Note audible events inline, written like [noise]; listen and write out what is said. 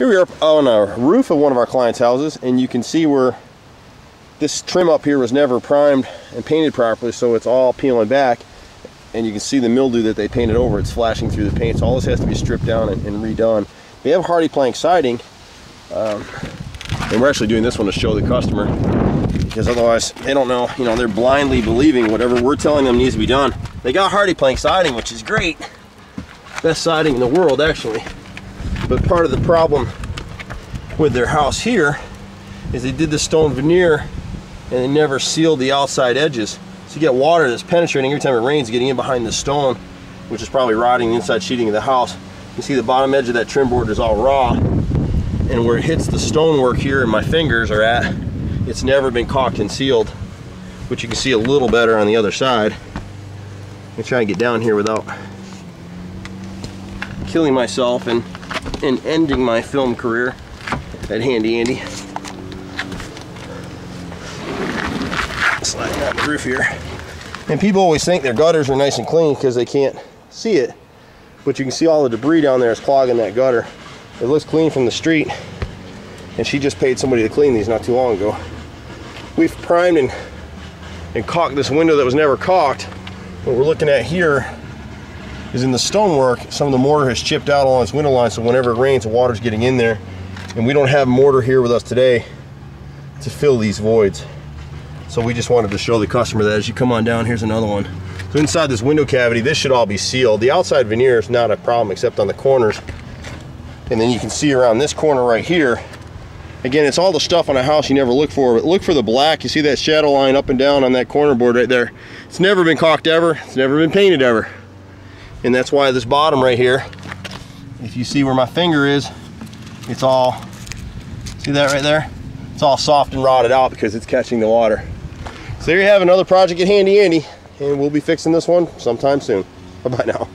Here we are on a roof of one of our clients' houses and you can see where this trim up here was never primed and painted properly so it's all peeling back and you can see the mildew that they painted over. It's flashing through the paint so all this has to be stripped down and, and redone. We have HardiePlank siding um, and we're actually doing this one to show the customer because otherwise they don't know you know they're blindly believing whatever we're telling them needs to be done. They got HardiePlank siding which is great. Best siding in the world actually but part of the problem with their house here is they did the stone veneer and they never sealed the outside edges. So you get water that's penetrating every time it rains getting in behind the stone which is probably rotting the inside sheeting of the house. You see the bottom edge of that trim board is all raw. And where it hits the stonework here and my fingers are at it's never been caulked and sealed which you can see a little better on the other side. Let me try and get down here without killing myself and and ending my film career at Handy Andy. Slide down the roof here. And people always think their gutters are nice and clean because they can't see it but you can see all the debris down there is clogging that gutter. It looks clean from the street and she just paid somebody to clean these not too long ago. We've primed and and caulked this window that was never caulked what we're looking at here is in the stonework. Some of the mortar has chipped out along this window line so whenever it rains the water's getting in there. And we don't have mortar here with us today to fill these voids. So we just wanted to show the customer that as you come on down here's another one. So inside this window cavity this should all be sealed. The outside veneer is not a problem except on the corners. And then you can see around this corner right here. Again it's all the stuff on a house you never look for but look for the black. You see that shadow line up and down on that corner board right there? It's never been caulked ever. It's never been painted ever and that's why this bottom right here if you see where my finger is it's all see that right there? It's all soft and rotted out because it's catching the water. So there you have another project at Handy Andy and we'll be fixing this one sometime soon. [laughs] Bye bye now